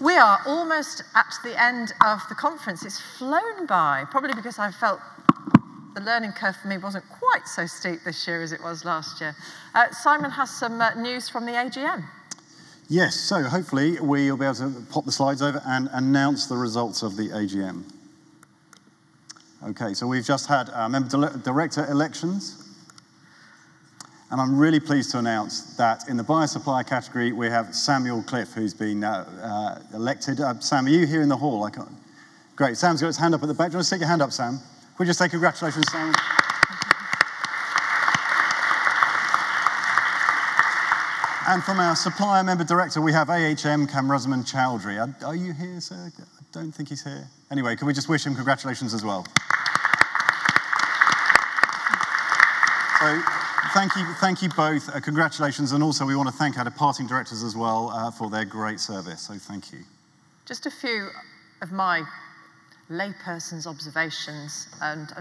We are almost at the end of the conference. It's flown by, probably because I felt the learning curve for me wasn't quite so steep this year as it was last year. Uh, Simon has some uh, news from the AGM. Yes, so hopefully we'll be able to pop the slides over and announce the results of the AGM. Okay, so we've just had uh, member director elections. And I'm really pleased to announce that in the buyer-supplier category, we have Samuel Cliff, who's been uh, uh, elected. Uh, Sam, are you here in the hall? I can't... Great. Sam's got his hand up at the back. Do you want to stick your hand up, Sam? Can we just say congratulations, Sam? And from our supplier member director, we have AHM Kamruzzaman Chowdhury. Are, are you here, sir? I don't think he's here. Anyway, can we just wish him congratulations as well? So thank you, thank you both. Uh, congratulations, and also we want to thank our departing directors as well uh, for their great service. So thank you. Just a few of my layperson's observations, and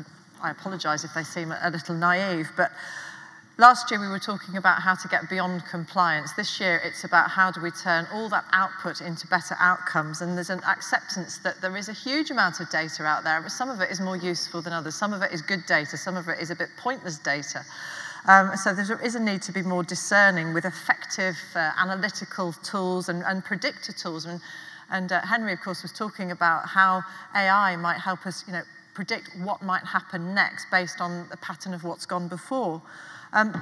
I apologise if they seem a little naive, but last year we were talking about how to get beyond compliance. This year it's about how do we turn all that output into better outcomes, and there's an acceptance that there is a huge amount of data out there, but some of it is more useful than others. Some of it is good data, some of it is a bit pointless data. Um, so there is a need to be more discerning with effective uh, analytical tools and, and predictor tools. And, and uh, Henry, of course, was talking about how AI might help us, you know, predict what might happen next based on the pattern of what's gone before. Um,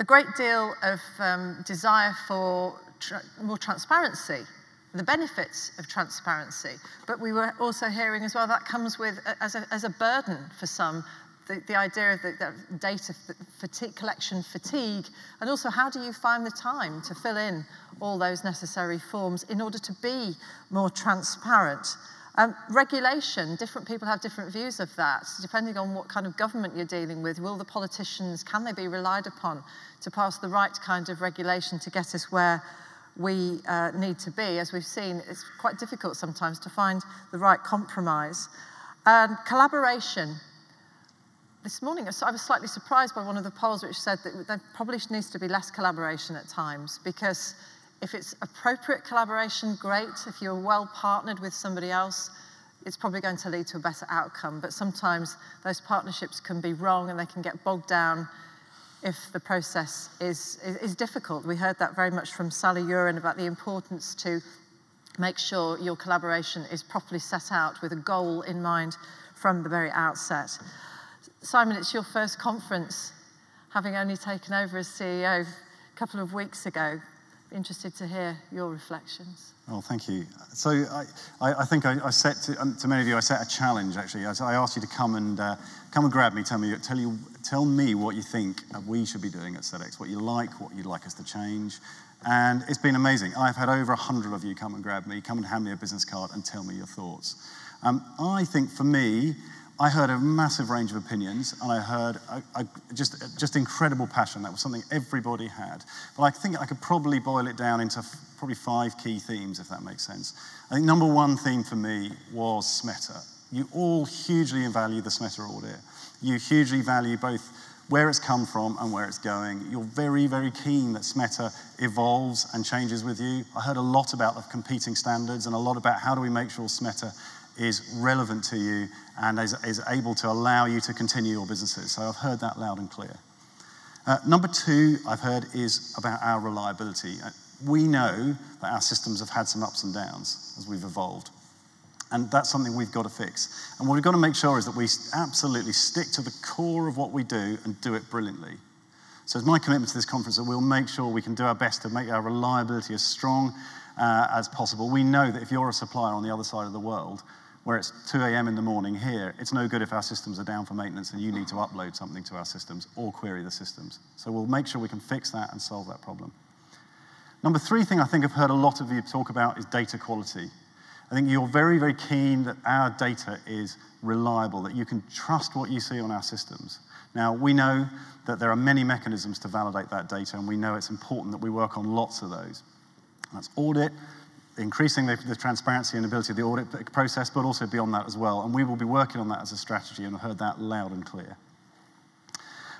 a great deal of um, desire for tra more transparency, the benefits of transparency, but we were also hearing as well that comes with, as a, as a burden for some, the, the idea of the, the data fatigue, collection fatigue, and also how do you find the time to fill in all those necessary forms in order to be more transparent. Um, regulation, different people have different views of that. Depending on what kind of government you're dealing with, will the politicians, can they be relied upon to pass the right kind of regulation to get us where we uh, need to be? As we've seen, it's quite difficult sometimes to find the right compromise. Um, collaboration, this morning, I was slightly surprised by one of the polls which said that there probably needs to be less collaboration at times because if it's appropriate collaboration, great. If you're well partnered with somebody else, it's probably going to lead to a better outcome. But sometimes those partnerships can be wrong and they can get bogged down if the process is, is, is difficult. We heard that very much from Sally Uren about the importance to make sure your collaboration is properly set out with a goal in mind from the very outset. Simon, it's your first conference, having only taken over as CEO a couple of weeks ago. Interested to hear your reflections. Oh, thank you. So I, I, I think I, I set to, um, to, many of you, I set a challenge actually. I, I asked you to come and uh, come and grab me, tell me, tell you, tell me what you think we should be doing at SEDEX, what you like, what you'd like us to change. And it's been amazing. I've had over a hundred of you come and grab me, come and hand me a business card and tell me your thoughts. Um, I think for me, I heard a massive range of opinions, and I heard a, a, just, just incredible passion. That was something everybody had. But I think I could probably boil it down into probably five key themes, if that makes sense. I think number one theme for me was SMETA. You all hugely value the SMETA audit. You hugely value both where it's come from and where it's going. You're very, very keen that SMETA evolves and changes with you. I heard a lot about the competing standards and a lot about how do we make sure SMETA is relevant to you and is, is able to allow you to continue your businesses. So I've heard that loud and clear. Uh, number two, I've heard, is about our reliability. Uh, we know that our systems have had some ups and downs as we've evolved. And that's something we've got to fix. And what we've got to make sure is that we absolutely stick to the core of what we do and do it brilliantly. So it's my commitment to this conference that we'll make sure we can do our best to make our reliability as strong uh, as possible. We know that if you're a supplier on the other side of the world, where it's 2 a.m. in the morning here, it's no good if our systems are down for maintenance and you need to upload something to our systems or query the systems. So we'll make sure we can fix that and solve that problem. Number three thing I think I've heard a lot of you talk about is data quality. I think you're very, very keen that our data is reliable, that you can trust what you see on our systems. Now, we know that there are many mechanisms to validate that data, and we know it's important that we work on lots of those. That's audit, increasing the, the, transparency and ability of the audit process, but also beyond that as well. And we will be working on that as a strategy, and I've heard that loud and clear.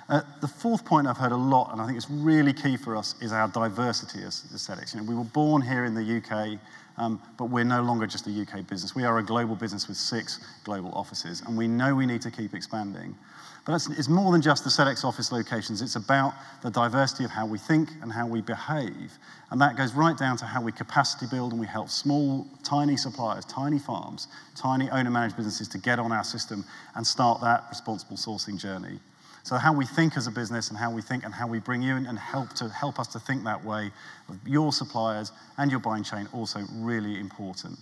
Uh, the fourth point I've heard a lot, and I think it's really key for us, is our diversity as, SEDEX. You know, we were born here in the UK, um, but we're no longer just a UK business. We are a global business with six global offices, and we know we need to keep expanding. But it's, more than just the SEDEX office locations. It's about the diversity of how we think and how we behave. And that goes right down to how we capacity build and we help small, tiny suppliers, tiny farms, tiny owner-managed businesses to get on our system and start that responsible sourcing journey. So how we think as a business and how we think and how we bring you in and help to help us to think that way your suppliers and your buying chain also really important.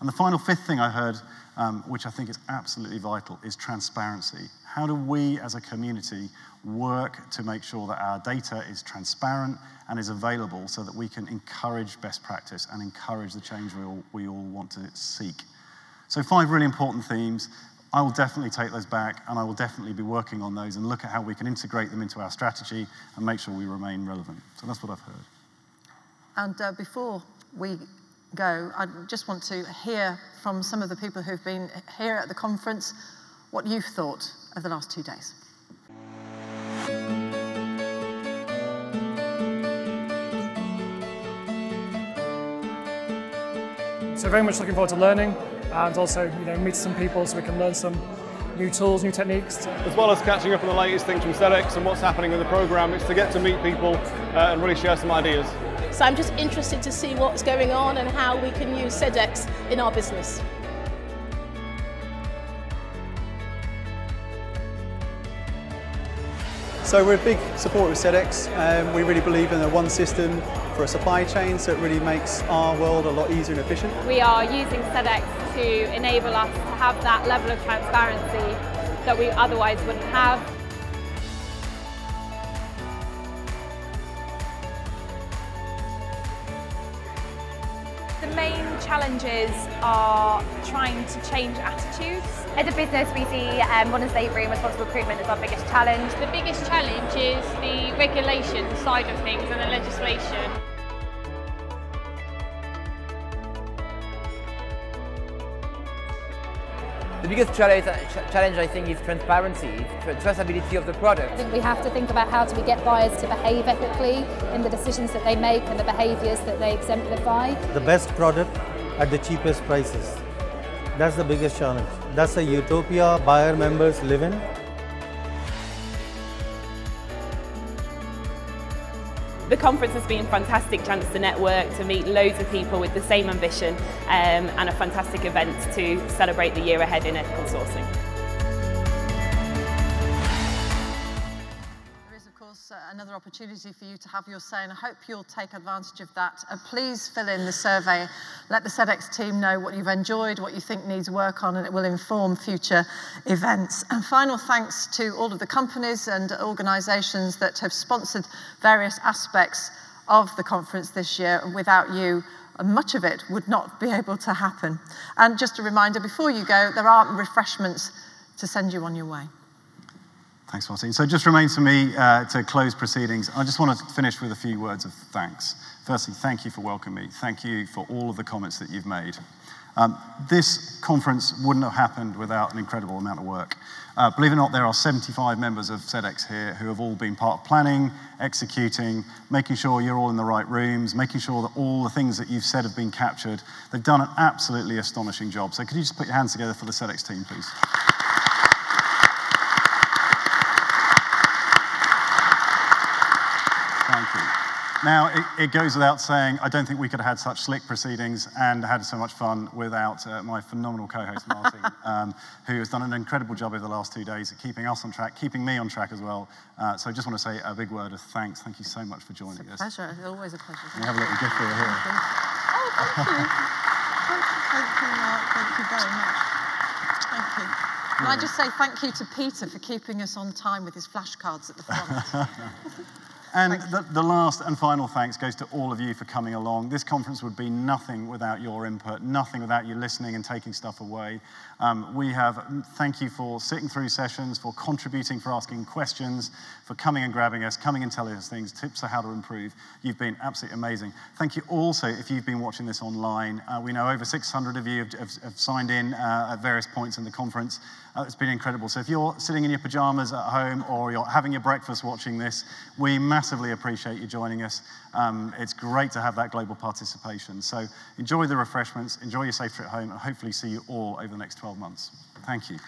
And the final fifth thing I heard, um, which I think is absolutely vital, is transparency. How do we as a community work to make sure that our data is transparent and is available so that we can encourage best practice and encourage the change we all, we all want to seek? So five really important themes. I will definitely take those back and I will definitely be working on those and look at how we can integrate them into our strategy and make sure we remain relevant. So that's what I've heard. And uh, before we go, I just want to hear from some of the people who've been here at the conference what you've thought of the last two days. So very much looking forward to learning and also you know meet some people so we can learn some new tools, new techniques. As well as catching up on the latest things from SEDEX and what's happening in the programme, it's to get to meet people uh, and really share some ideas. So I'm just interested to see what's going on and how we can use SEDEX in our business. So we're a big supporter of SEDEX. Um, we really believe in a one system for a supply chain, so it really makes our world a lot easier and efficient. We are using SEDEX to enable us to have that level of transparency that we otherwise wouldn't have. The main challenges are trying to change attitudes. As a business, we see um, modern slavery and responsible recruitment as our biggest challenge. The biggest challenge is the regulation side of things and the legislation. The biggest challenge, challenge, I think, is transparency, traceability of the product. I think we have to think about how do we get buyers to behave ethically in the decisions that they make and the behaviours that they exemplify. The best product at the cheapest prices. That's the biggest challenge. That's a utopia buyer members live in. The conference has been a fantastic chance to network, to meet loads of people with the same ambition um, and a fantastic event to celebrate the year ahead in ethical sourcing. Opportunity for you to have your say, and I hope you'll take advantage of that. Uh, please fill in the survey. Let the SEDEX team know what you've enjoyed, what you think needs work on, and it will inform future events. And final thanks to all of the companies and organisations that have sponsored various aspects of the conference this year. And without you, much of it would not be able to happen. And just a reminder, before you go, there are refreshments to send you on your way. Thanks, Martine. So it just remains for me uh, to close proceedings. I just want to finish with a few words of thanks. Firstly, thank you for welcoming me. Thank you for all of the comments that you've made. Um, this conference wouldn't have happened without an incredible amount of work. Uh, believe it or not, there are 75 members of SEDEX here who have all been part of planning, executing, making sure you're all in the right rooms, making sure that all the things that you've said have been captured. They've done an absolutely astonishing job. So could you just put your hands together for the SEDEX team, please? Now, it, it, goes without saying, I don't think we could have had such slick proceedings and had so much fun without uh, my phenomenal co-host, Martine, um, who has done an incredible job over the last two days at keeping us on track, keeping me on track as well. Uh, so I just want to say a big word of thanks. Thank you so much for joining it's a us. pleasure. It's always a pleasure. We have a little gift for you here. Oh, thank you. thank you, Mark. Thank you very much. Thank you. Can I just say thank you to Peter for keeping us on time with his flashcards at the front? And the, the, last and final thanks goes to all of you for coming along. This conference would be nothing without your input, nothing without you listening and taking stuff away. Um, we have, thank you for sitting through sessions, for contributing, for asking questions, for coming and grabbing us, coming and telling us things, tips on how to improve. You've been absolutely amazing. Thank you also if you've been watching this online. Uh, we know over 600 of you have, have, have signed in uh, at various points in the conference. Uh, it's been incredible. So if you're sitting in your pajamas at home or you're having your breakfast watching this, we massively appreciate you joining us. Um, it's great to have that global participation. So enjoy the refreshments, enjoy your safe trip home, and hopefully see you all over the next 12 months. Thank you.